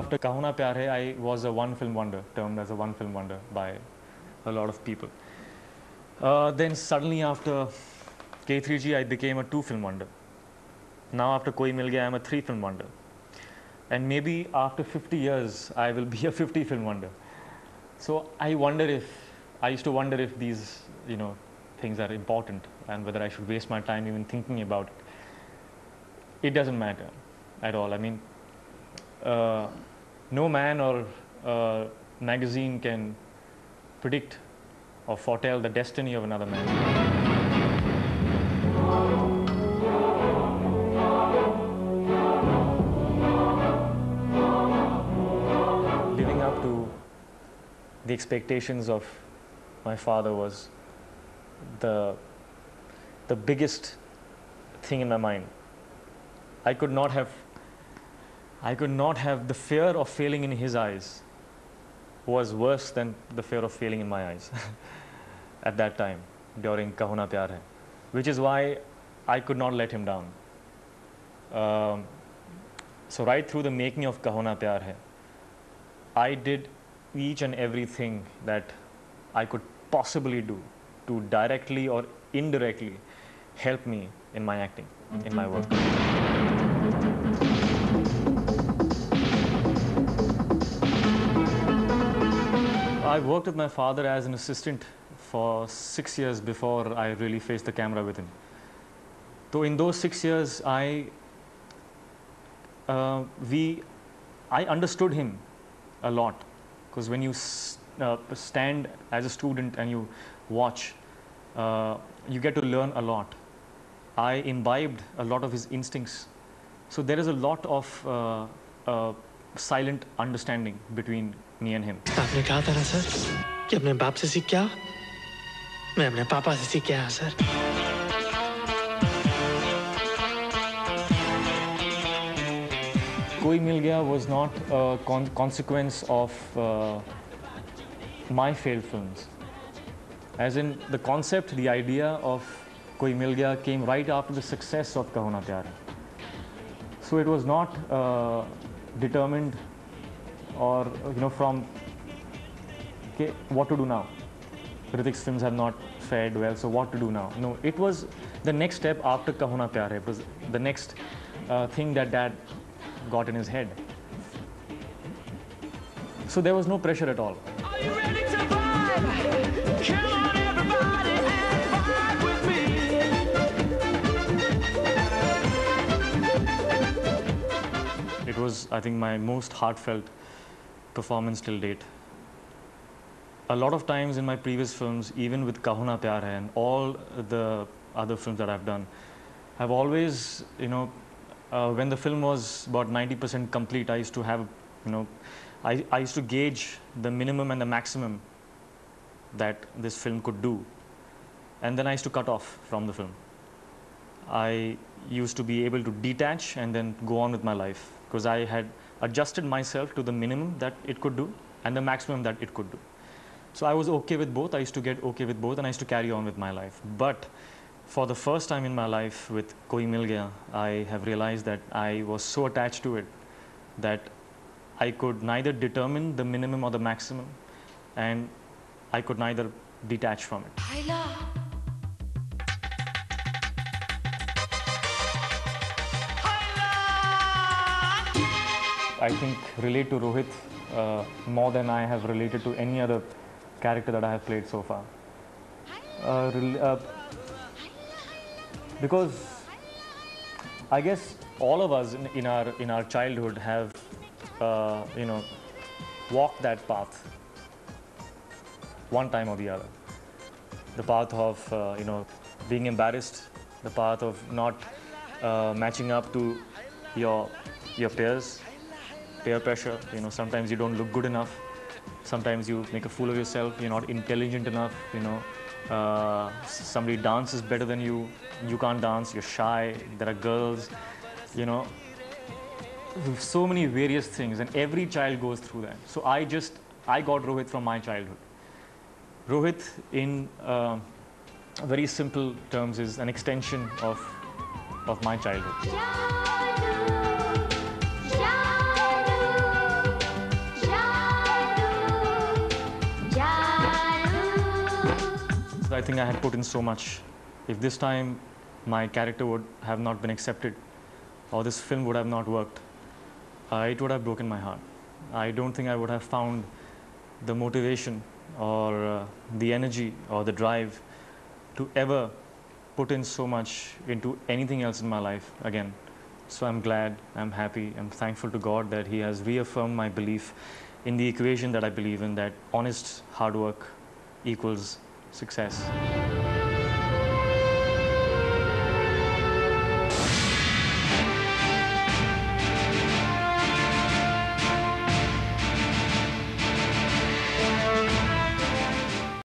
after Kaho Naa Pyaar Hai, I was a one film wonder, termed as a one film wonder by a lot of people. Uh, then suddenly after K3G, I became a two film wonder. Now after Koi Mil Gaya, I'm a three film wonder. And maybe after 50 years, I will be a 50 film wonder. So I wonder if, I used to wonder if these, you know, things are important and whether I should waste my time even thinking about it. It doesn't matter at all. I mean, uh, no man or uh, magazine can predict or foretell the destiny of another man. Living up to the expectations of my father was the, the biggest thing in my mind. I could not have I could not have the fear of failing in his eyes was worse than the fear of failing in my eyes at that time during Kaho Naa Pyaar Hai, which is why I could not let him down. Um, so right through the making of Kaho Naa Pyaar Hai, I did each and everything that I could possibly do to directly or indirectly help me in my acting, in my work. I worked with my father as an assistant for six years before I really faced the camera with him. So in those six years, I uh, we I understood him a lot because when you uh, stand as a student and you watch, uh, you get to learn a lot. I imbibed a lot of his instincts. So there is a lot of uh, uh, silent understanding between me and him. आपने कहा था ना sir कि अपने बाप से सीख क्या मैं अपने पापा से सीख क्या sir? Koi Mil Gaya was not consequence of my fail films as in the concept the idea of Koi Mil Gaya came right after the success of Kaho Naa Pyaar so it was not determined or, you know, from okay, what to do now. Hrithik's films have not fared well, so what to do now? No, it was the next step after Kaho Naa Pyaar Hai. It was the next uh, thing that dad got in his head. So there was no pressure at all. Are you ready to vibe? Come on, everybody, and vibe with me. It was, I think, my most heartfelt performance till date. A lot of times in my previous films, even with Kaho Naa Pyaar Hai and all the other films that I've done, I've always, you know, uh, when the film was about 90% complete, I used to have, you know, I, I used to gauge the minimum and the maximum that this film could do. And then I used to cut off from the film. I used to be able to detach and then go on with my life because I had adjusted myself to the minimum that it could do and the maximum that it could do. So I was okay with both. I used to get okay with both and I used to carry on with my life. But for the first time in my life with Koi Mil Gaya, I have realized that I was so attached to it that I could neither determine the minimum or the maximum and I could neither detach from it. I think relate to Rohit uh, more than I have related to any other character that I have played so far. Uh, uh, because I guess all of us in, in our in our childhood have uh, you know walked that path one time or the other. The path of uh, you know being embarrassed, the path of not uh, matching up to your your peers, peer pressure. You know sometimes you don't look good enough. Sometimes you make a fool of yourself. You're not intelligent enough. You know uh, somebody dances better than you. You can't dance. You're shy. There are girls. You know so many various things, and every child goes through that. So I just I got Rohit from my childhood. Rohit, in uh, very simple terms, is an extension of of my childhood. I think I had put in so much. If this time my character would have not been accepted, or this film would have not worked, uh, it would have broken my heart. I don't think I would have found the motivation or uh, the energy or the drive to ever put in so much into anything else in my life again. So I'm glad, I'm happy, I'm thankful to God that He has reaffirmed my belief in the equation that I believe in that honest hard work equals success.